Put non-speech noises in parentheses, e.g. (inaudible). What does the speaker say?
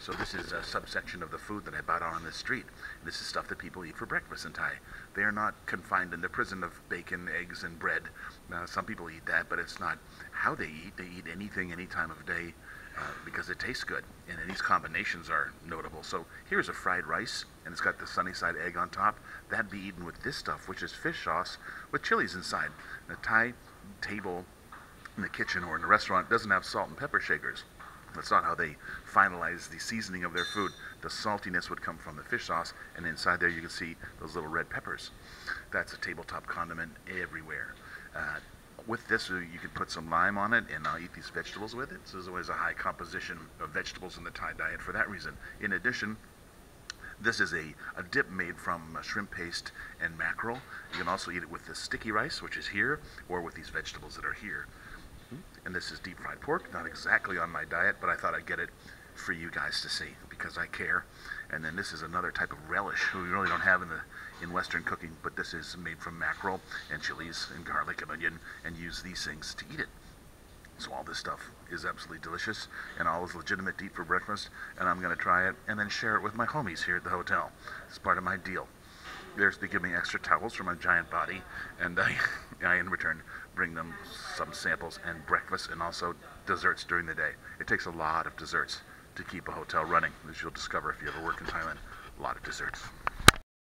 So this is a subsection of the food that I bought on the street. This is stuff that people eat for breakfast in Thai. They are not confined in the prison of bacon, eggs, and bread. Uh, some people eat that, but it's not how they eat. They eat anything, any time of day, uh, because it tastes good. And these combinations are notable. So here's a fried rice, and it's got the sunny side egg on top. That'd be eaten with this stuff, which is fish sauce with chilies inside. The Thai table in the kitchen or in the restaurant doesn't have salt and pepper shakers. That's not how they finalize the seasoning of their food. The saltiness would come from the fish sauce, and inside there you can see those little red peppers. That's a tabletop condiment everywhere. Uh, with this, uh, you can put some lime on it, and I'll eat these vegetables with it. So there's always a high composition of vegetables in the Thai diet for that reason. In addition, this is a, a dip made from uh, shrimp paste and mackerel. You can also eat it with the sticky rice, which is here, or with these vegetables that are here. Mm-hmm. And this is deep fried pork, not exactly on my diet, but I thought I'd get it for you guys to see because I care. And then this is another type of relish who we really don't have in the in Western cooking, but this is made from mackerel and chilies and garlic and onion, and use these things to eat it. So all this stuff is absolutely delicious and all is legitimate eat for breakfast, and I'm going to try it and then share it with my homies here at the hotel. It's part of my deal. There's they give me extra towels for my giant body, and I, (laughs) I in return bring them some samples and breakfast and also desserts during the day. It takes a lot of desserts to keep a hotel running, as you'll discover if you ever work in Thailand. A lot of desserts.